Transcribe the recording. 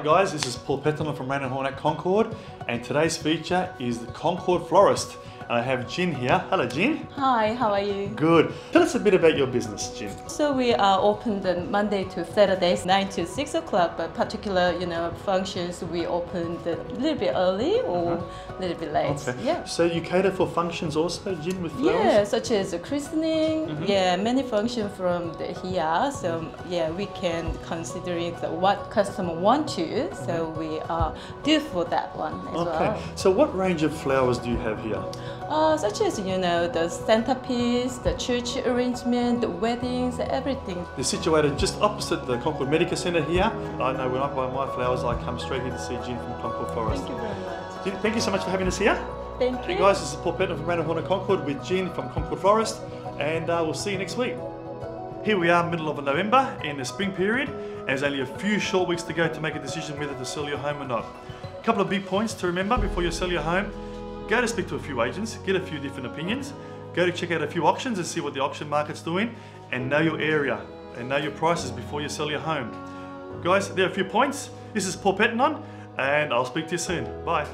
guys, this is Paul Petterman from Raine and Horne at Concord and today's feature is the Concord Florist. I have Jin here. Hello Jin. Hi, how are you? Good. Tell us a bit about your business, Jin. So we are open on Monday to Saturdays, 9 to 6 o'clock, but particular, you know, functions we open a little bit early or a little bit late. Okay. Yeah. So you cater for functions also, Jin, with flowers? Yeah, such as a christening, yeah, many functions from the here. So yeah, we can considering the, what customer want to. So we uh, do for that one as Okay. well. Okay. So what range of flowers do you have here? Uh, such as you know the centerpiece, the church arrangement, the weddings, everything. They're situated just opposite the Concord Medical Centre here. I know when I buy my flowers, I come straight here to see Jin from Concord Florist. Thank you very much. Thank you so much for having us here. Thank you. Hey guys, this is Paul Petner from Raine and Horne at Concord with Jin from Concord Florist, and uh, we'll see you next week. Here we are, middle of November, in the spring period, and there's only a few short weeks to go to make a decision whether to sell your home or not. A couple of big points to remember before you sell your home. Go to speak to a few agents, get a few different opinions, go to check out a few auctions and see what the auction market's doing, and know your area and know your prices before you sell your home. Guys, there are a few points. This is Paul Pettenon, and I'll speak to you soon. Bye.